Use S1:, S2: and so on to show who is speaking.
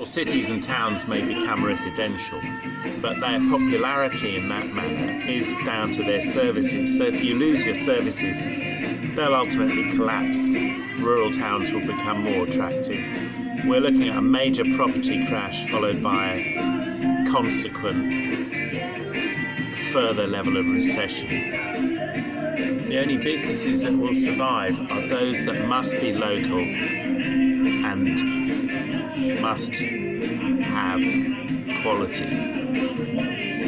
S1: Sure, cities and towns may become residential, but their popularity in that manner is down to their services. So if you lose your services, they'll ultimately collapse. Rural towns will become more attractive. We're looking at a major property crash followed by a consequent further level of recession. The only businesses that will survive are those that must be local and must have quality.